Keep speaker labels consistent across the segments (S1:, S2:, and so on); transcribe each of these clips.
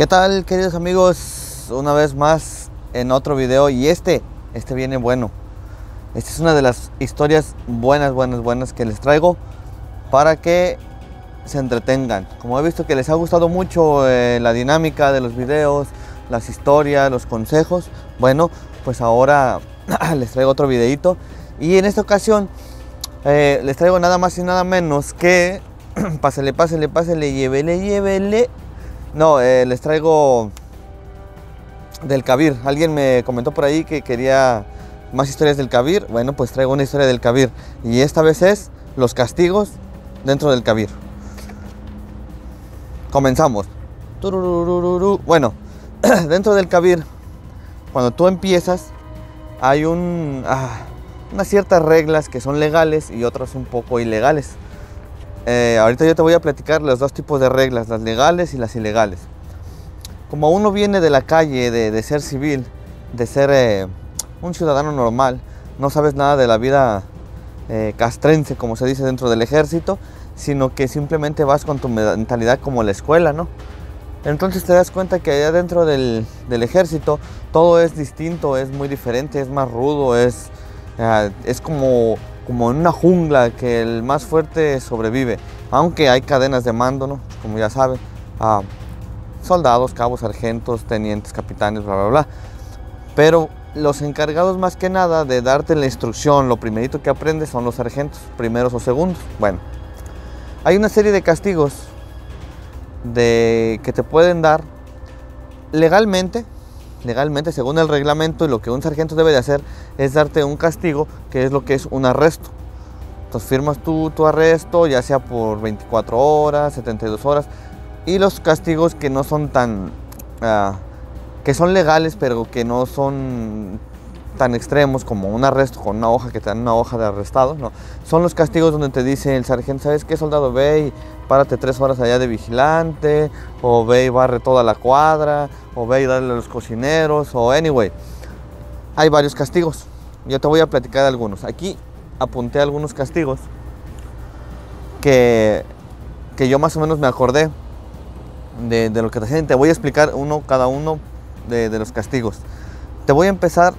S1: ¿Qué tal queridos amigos? Una vez más en otro video y este, este viene bueno. Esta es una de las historias buenas, buenas, buenas que les traigo para que se entretengan. Como he visto que les ha gustado mucho eh, la dinámica de los videos, las historias, los consejos, bueno, pues ahora les traigo otro videito y en esta ocasión eh, les traigo nada más y nada menos que pásele, pásele, pásele, llévele, llévele. No, eh, les traigo del Kabir. Alguien me comentó por ahí que quería más historias del Kabir. Bueno, pues traigo una historia del Kabir. Y esta vez es los castigos dentro del Kabir. Comenzamos. Bueno, dentro del Kabir, cuando tú empiezas, hay ah, unas ciertas reglas que son legales y otras un poco ilegales. Eh, ahorita yo te voy a platicar los dos tipos de reglas, las legales y las ilegales. Como uno viene de la calle, de, ser civil, de ser eh, un ciudadano normal, no sabes nada de la vida eh, castrense, como se dice dentro del ejército, sino que simplemente vas con tu mentalidad como la escuela, ¿no? Entonces te das cuenta que allá dentro del, ejército todo es distinto, es muy diferente, es más rudo, es, es como, como en una jungla que el más fuerte sobrevive. Aunque hay cadenas de mando, ¿no? Como ya saben, soldados, cabos, sargentos, tenientes, capitanes, bla, bla, bla. Pero los encargados más que nada de darte la instrucción, lo primerito que aprendes son los sargentos, primeros o segundos. Bueno, hay una serie de castigos de, que te pueden dar legalmente, legalmente según el reglamento y lo que un sargento debe de hacer es darte un castigo que es lo que es un arresto. Entonces firmas tu, tu arresto ya sea por 24 horas, 72 horas y los castigos que no son tan... Uh, que son legales pero que no son tan extremos como un arresto con una hoja que te dan una hoja de arrestado, no. Son los castigos donde te dice el sargento, ¿sabes qué soldado? Ve y párate tres horas allá de vigilante, o ve y barre toda la cuadra, o ve y dale a los cocineros, o anyway. Hay varios castigos. Yo te voy a platicar de algunos. Aquí apunté algunos castigos que, que yo más o menos me acordé de, lo que te hacen. Te voy a explicar uno, cada uno de, de los castigos. Te voy a empezar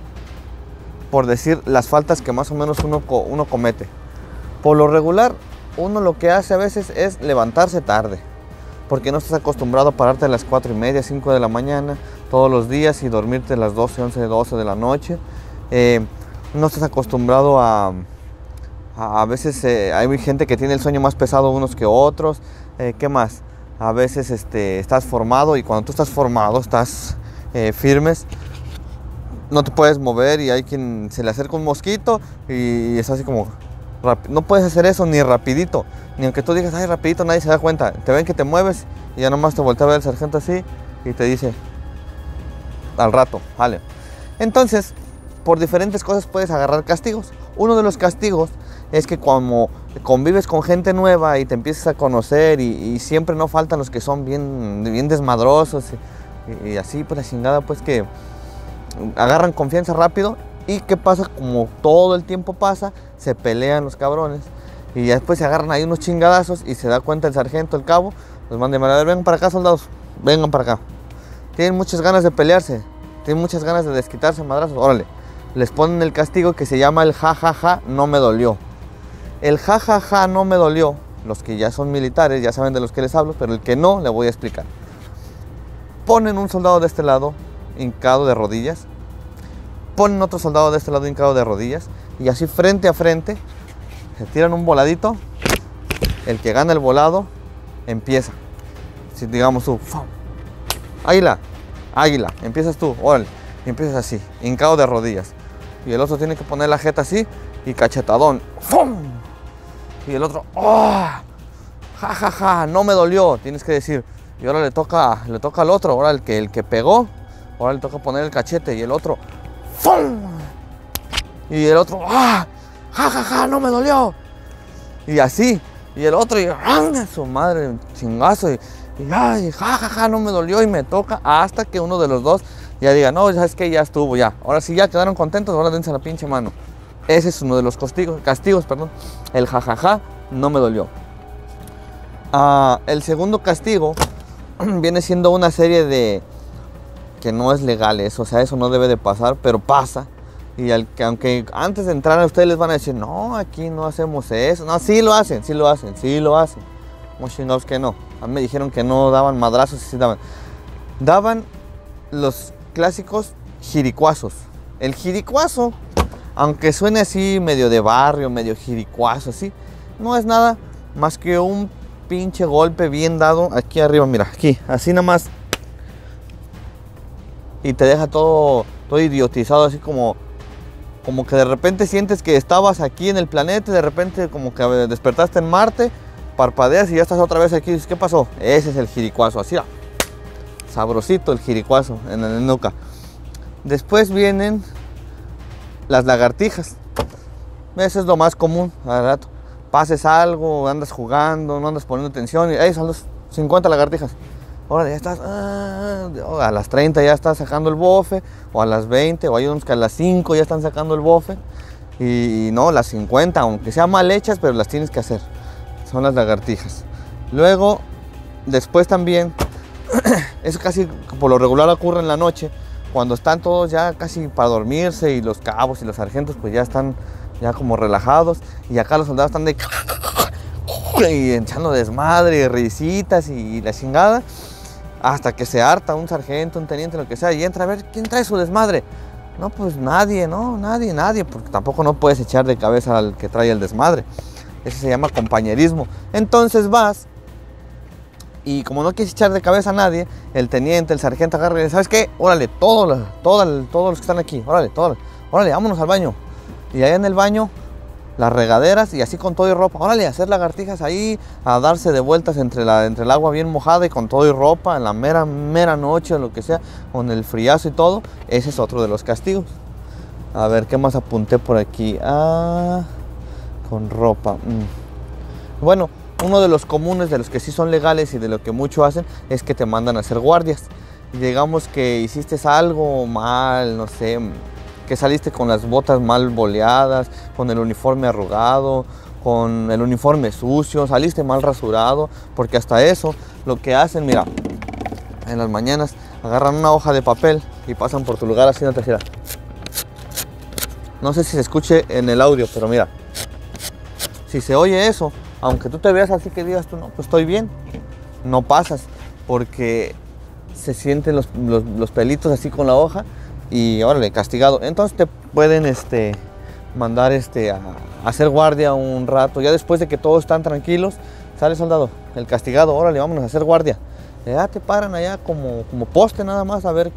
S1: por decir las faltas que más o menos uno, uno comete. Por lo regular, uno lo que hace a veces es levantarse tarde, porque no estás acostumbrado a pararte a las 4 y media, 5 de la mañana todos los días y dormirte a las 12, 11, 12 de la noche. Eh, no estás acostumbrado a... A, veces eh, hay gente que tiene el sueño más pesado unos que otros. Eh, ¿Qué más? A veces este, estás formado y cuando tú estás formado, estás firmes, no te puedes mover y hay quien se le acerca un mosquito y es así como, no puedes hacer eso ni rapidito, ni aunque tú digas, ay, rapidito, nadie se da cuenta. Te ven que te mueves y ya nomás te voltea a ver el sargento así y te dice, al rato, vale. Entonces, por diferentes cosas puedes agarrar castigos. Uno de los castigos es que como convives con gente nueva y te empiezas a conocer y, siempre no faltan los que son bien, bien desmadrosos y, así, pues la chingada, pues que agarran confianza rápido y qué pasa, como todo el tiempo pasa, se pelean los cabrones y después se agarran ahí unos chingadazos y se da cuenta el sargento, el cabo, los manda a ver, vengan para acá soldados, vengan para acá. Tienen muchas ganas de pelearse, tienen muchas ganas de desquitarse madrazos, órale. Les ponen el castigo que se llama el jajaja, ja, ja, no me dolió. El jajaja ja, no me dolió, los que ya son militares ya saben de los que les hablo, pero el que no le voy a explicar. Ponen un soldado de este lado, hincado de rodillas, ponen otro soldado de este lado hincado de rodillas y así frente a frente se tiran un voladito. El que gana el volado empieza. Si digamos tú, águila, águila, empiezas tú, órale, y empiezas así, hincado de rodillas. Y el otro tiene que poner la jeta así y cachetadón. Y el otro, ¡oh! Ja, ja, ja, no me dolió. Tienes que decir, y ahora le toca, le toca al otro, ahora el que, el que pegó, ahora le toca poner el cachete y el otro, y el otro, ¡ah! ¡Ja, ja, ja! ¡No me dolió! Y así. Y el otro, y su madre, chingazo. Y, ay, ja, ja, ja, no me dolió y me toca hasta que uno de los dos ya diga, no, ya es que ya estuvo, ya. Ahora sí ya quedaron contentos, ahora dense la pinche mano. Ese es uno de los castigos, castigos perdón. El jajaja ja, no me dolió. Ah, el segundo castigo viene siendo una serie de que no es legal eso, o sea, eso no debe de pasar, pero pasa. Y al, que aunque antes de entrar a ustedes les van a decir, no, aquí no hacemos eso. No, sí lo hacen, sí lo hacen, sí lo hacen. Muchos que no. A mí me dijeron que no daban madrazos sí daban. Daban los clásicos jiricuazos. El jiricuazo, aunque suene así medio de barrio, medio jiricuazo, así, no es nada más que un pinche golpe bien dado aquí arriba, mira, aquí, así nada más. Y te deja todo, todo idiotizado, así como, como que de repente sientes que estabas aquí en el planeta, de repente como que despertaste en Marte, parpadeas y ya estás otra vez aquí. ¿Qué pasó? Ese es el jiricuazo, así, sabrosito el jiricuazo en el nuca. Después vienen las lagartijas. Eso es lo más común al rato pases algo, andas jugando, no andas poniendo atención y ahí son los 50 lagartijas. Ahora ya estás, ah, a las 30 ya estás sacando el bofe, o a las 20, o hay unos que a las 5 ya están sacando el bofe. Y, no, las 50, aunque sean mal hechas, pero las tienes que hacer. Son las lagartijas. Luego, después también, eso casi por lo regular ocurre en la noche, cuando están todos ya casi para dormirse y los cabos y los sargentos pues ya están ya como relajados. Y acá los soldados están de. y echando desmadre, y risitas y la chingada. Hasta que se harta un sargento, un teniente, lo que sea, y entra a ver quién trae su desmadre. No, pues nadie, no, nadie, nadie, porque tampoco no puedes echar de cabeza al que trae el desmadre. Eso se llama compañerismo. Entonces vas y como no quieres echar de cabeza a nadie, el teniente, el sargento agarra y dice, ¿sabes qué? Órale, todos, todos, todos los que están aquí, órale, todos, órale, vámonos al baño. Y ahí en el baño, las regaderas y así con todo y ropa. Órale, hacer lagartijas ahí, a darse de vueltas entre, la, entre el agua bien mojada y con todo y ropa, en la mera, mera noche o lo que sea, con el friazo y todo. Ese es otro de los castigos. A ver, ¿qué más apunté por aquí? Ah, con ropa. Mm. Bueno, uno de los comunes, de los que sí son legales y de lo que mucho hacen, es que te mandan a hacer guardias. Digamos que hiciste algo mal, no sé, que saliste con las botas mal boleadas, con el uniforme arrugado, con el uniforme sucio, saliste mal rasurado, porque hasta eso lo que hacen, mira, en las mañanas agarran una hoja de papel y pasan por tu lugar así no te No sé si se escuche en el audio, pero mira, si se oye eso, aunque tú te veas así que digas tú, no, pues estoy bien, no pasas, porque se sienten los, los pelitos así con la hoja y órale, castigado. Entonces te pueden este, mandar este, a, hacer guardia un rato. Ya después de que todos están tranquilos, sale soldado, el castigado, órale, vámonos a hacer guardia. Ya te paran allá como, como poste nada más a ver,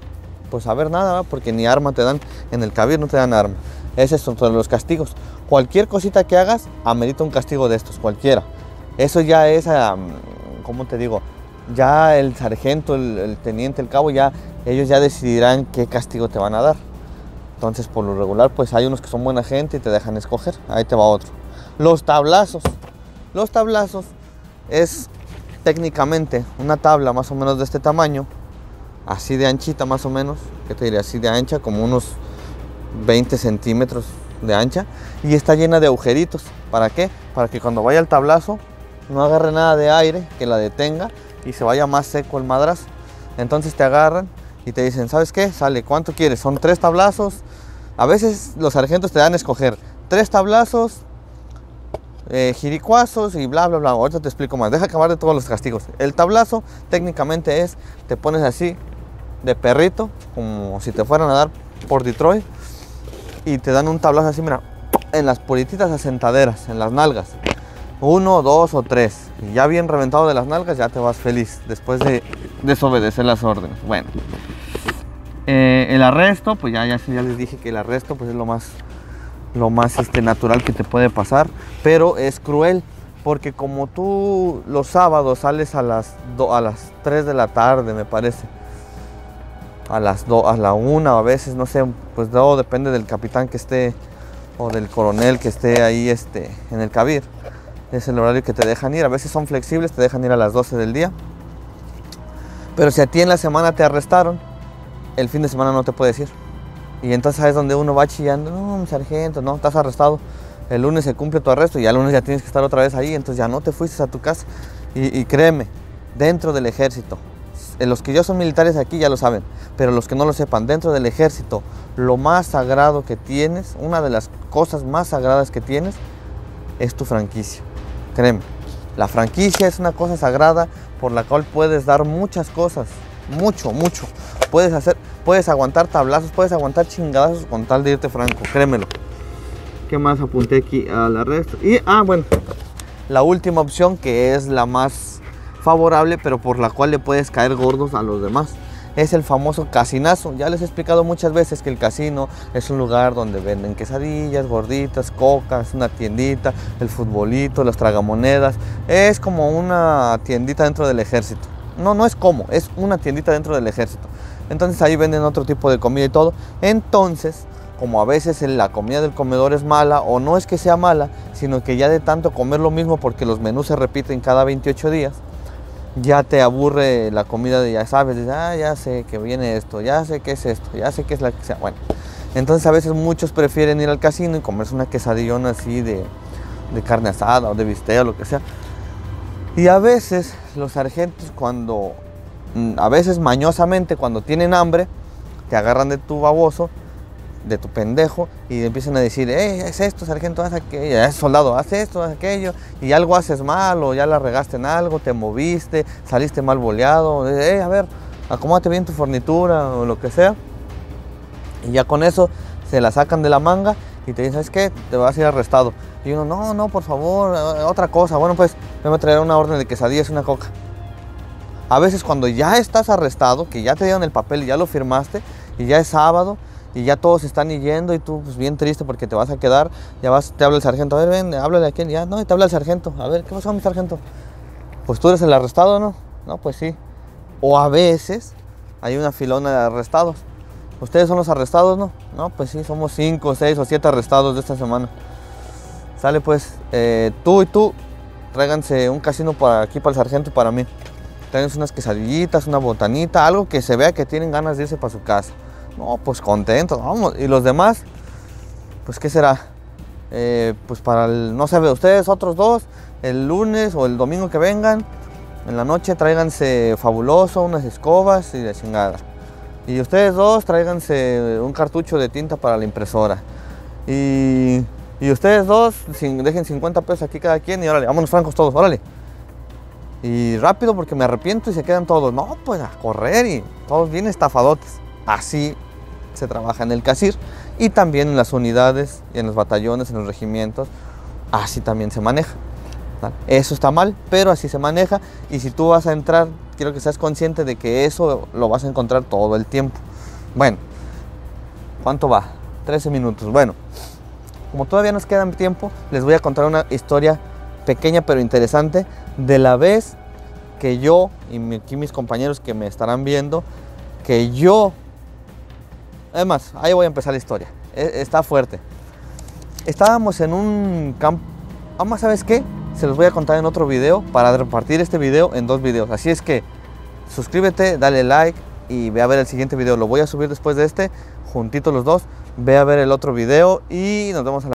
S1: pues a ver nada, porque ni arma te dan, en el cabir no te dan arma. Ese son todos los castigos. Cualquier cosita que hagas, amerita un castigo de estos, cualquiera. Eso ya es, ¿cómo te digo? Ya el sargento, el teniente, el cabo, ya ellos ya decidirán qué castigo te van a dar. Entonces, por lo regular, pues hay unos que son buena gente y te dejan escoger. Ahí te va otro. Los tablazos. Los tablazos es técnicamente una tabla más o menos de este tamaño, así de anchita más o menos, que te diré así de ancha, como unos 20 centímetros de ancha, y está llena de agujeritos. ¿Para qué? Para que cuando vaya el tablazo no agarre nada de aire, que la detenga y se vaya más seco el madrazo. Entonces te agarran y te dicen, ¿sabes qué? Sale, ¿cuánto quieres? Son tres tablazos. A veces los sargentos te dan a escoger tres tablazos, eh, y bla, bla, bla. Ahorita te explico más. Deja acabar de todos los castigos. El tablazo técnicamente es, te pones así de perrito, como si te fueran a dar por Detroit, y te dan un tablazo así, mira, en las purititas asentaderas, en las nalgas. Uno, dos o tres. Y ya bien reventado de las nalgas, ya te vas feliz después de desobedecer las órdenes. Bueno, eh, el arresto, pues ya, ya, ya, les dije que el arresto pues es lo más, lo más este, natural que te puede pasar, pero es cruel porque como tú los sábados sales a las, a las 3 de la tarde, me parece, a las do, a la 1 a veces, no sé, pues todo depende del capitán que esté o del coronel que esté ahí este, en el cabir. Es el horario que te dejan ir. A veces son flexibles, te dejan ir a las 12 del día. Pero si a ti en la semana te arrestaron, el fin de semana no te puedes ir. Y entonces sabes donde uno va chillando, no, sargento, no, estás arrestado. El lunes se cumple tu arresto y ya el lunes ya tienes que estar otra vez ahí, entonces ya no te fuiste a tu casa. Y, créeme, dentro del ejército, eh, los que ya son militares aquí ya lo saben, pero los que no lo sepan, dentro del ejército, lo más sagrado que tienes, una de las cosas más sagradas que tienes, es tu franquicia. Créeme, la franquicia es una cosa sagrada por la cual puedes dar muchas cosas, mucho, mucho. Puedes hacer, puedes aguantar tablazos, puedes aguantar chingadazos con tal de irte franco, créemelo. ¿Qué más apunté aquí a la resto? Y, ah, bueno, la última opción que es la más favorable, pero por la cual le puedes caer gordos a los demás. Es el famoso casinazo. Ya les he explicado muchas veces que el casino es un lugar donde venden quesadillas, gorditas, cocas, una tiendita, el futbolito, las tragamonedas. Es como una tiendita dentro del ejército. No, no es como, es una tiendita dentro del ejército. Entonces ahí venden otro tipo de comida y todo. Entonces, como a veces la comida del comedor es mala, o no es que sea mala, sino que ya de tanto comer lo mismo porque los menús se repiten cada 28 días, ya te aburre la comida de ya sabes, ah, ya sé que viene esto, ya sé qué es esto, ya sé qué es la que sea. Bueno, entonces a veces muchos prefieren ir al casino y comerse una quesadillona así de, de carne asada o de bistec o lo que sea. Y a veces los sargentos cuando, mm, a veces mañosamente cuando tienen hambre, te agarran de tu baboso de tu pendejo y empiezan a decir, eh, es esto, sargento, haz aquello, es soldado, haz esto, haz aquello, y algo haces mal o ya la regaste en algo, te moviste, saliste mal boleado, eh, a ver, acomódate bien tu fornitura o lo que sea. Y ya con eso se la sacan de la manga y te dicen, ¿sabes qué? Te vas a ir arrestado. Y uno, no, no, por favor, eh, otra cosa. Bueno, pues me voy a traer una orden de quesadillas y una coca. A veces cuando ya estás arrestado, que ya te dieron el papel y ya lo firmaste, y ya es sábado, y ya todos están yendo y tú pues bien triste porque te vas a quedar, ya vas, te habla el sargento, a ver, ven, háblale a quién, ya, no, y te habla el sargento, a ver, ¿qué pasó mi sargento? Pues tú eres el arrestado, ¿no? No, pues sí. O a veces hay una filona de arrestados. Ustedes son los arrestados, ¿no? No, pues sí, somos cinco, seis o siete arrestados de esta semana. Sale pues, eh, tú y tú, tráiganse un casino para aquí para el sargento y para mí. Tráiganse unas quesadillitas, una botanita, algo que se vea que tienen ganas de irse para su casa. No, pues contentos, vamos. Y los demás, pues ¿qué será? Eh, pues para el, no sé, ustedes otros dos, el lunes o el domingo que vengan, en la noche tráiganse fabuloso, unas escobas y de chingada. Y ustedes dos tráiganse un cartucho de tinta para la impresora. Y, y ustedes dos dejen 50 pesos aquí cada quien y órale, vámonos francos todos, órale. Y rápido porque me arrepiento y se quedan todos. No, pues a correr y todos bien estafadotes. Así se trabaja en el CASIR y también en las unidades, en los batallones, en los regimientos, así también se maneja. Eso está mal, pero así se maneja y si tú vas a entrar, quiero que seas consciente de que eso lo vas a encontrar todo el tiempo. Bueno, ¿cuánto va? 13 minutos. Bueno, como todavía nos queda tiempo, les voy a contar una historia pequeña pero interesante de la vez que yo y aquí mis compañeros que me estarán viendo, que yo Además, ahí voy a empezar la historia. E, está fuerte. Estábamos en un campo. Vamos, ¿sabes qué? Se los voy a contar en otro video para repartir este video en dos videos. Así es que suscríbete, dale like y ve a ver el siguiente video. Lo voy a subir después de este, juntitos los dos. Ve a ver el otro video y nos vemos a la